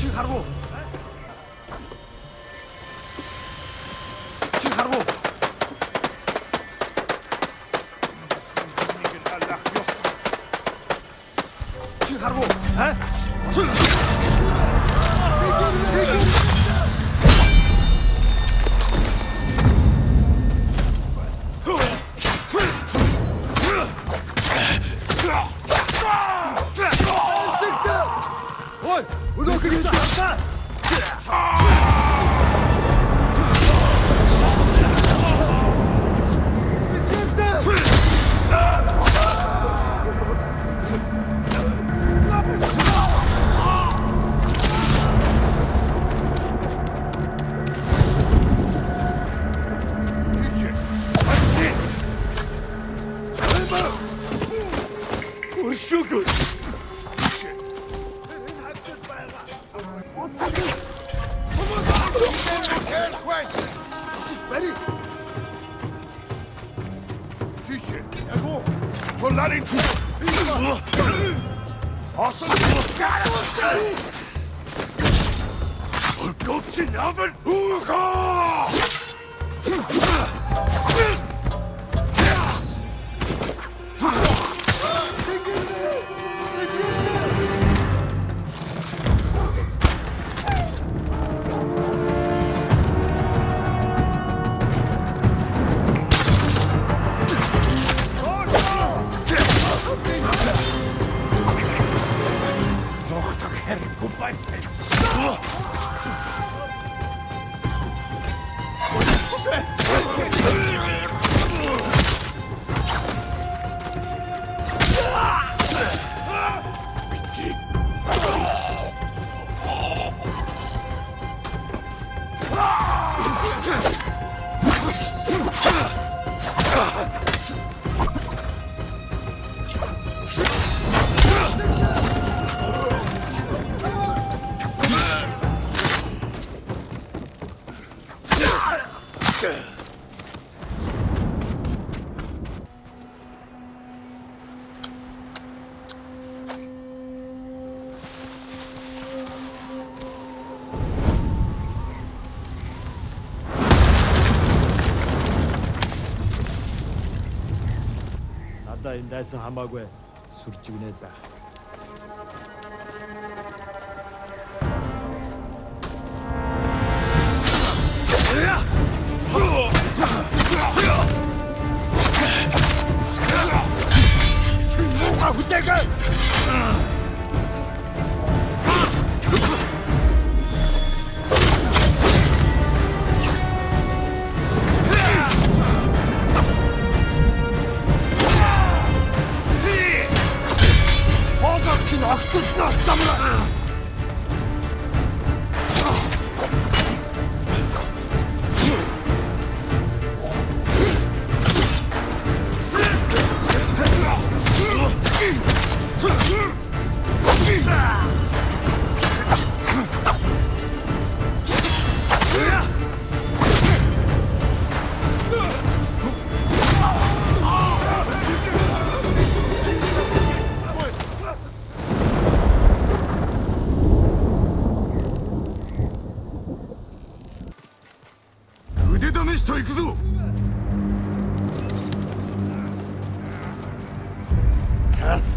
Чи харгу. Чи харгу. Чи харгу. Хэ? Gott in Oven! Hurra! энэ дайсан хамаагүй сүржигнээд байна. Musi nachtut nas samla! Ah!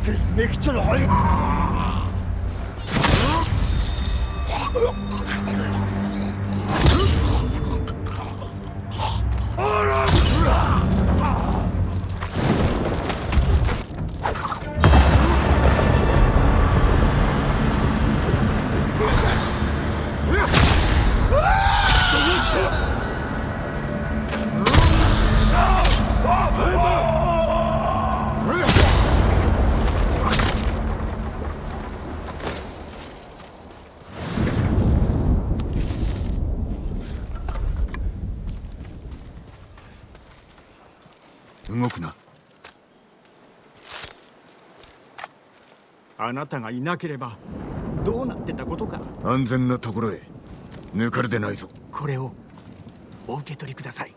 Sich nicht zu leugnen. 動くな。あなたがいなければどうなってたことか。安全なところへ。抜かれてないぞ。これをお受け取りください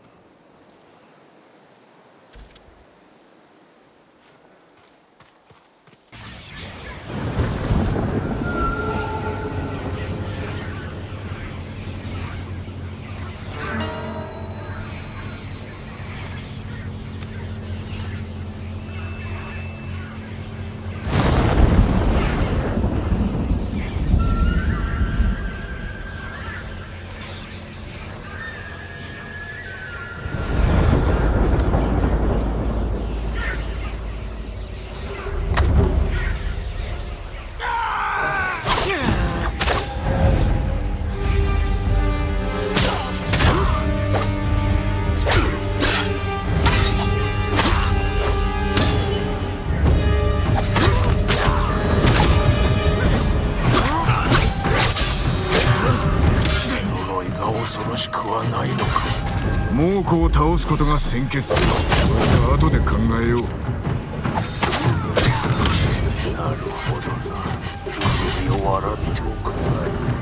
を倒すことが先決。それは後で考えよう。なるほどな。首を笑っておくがいい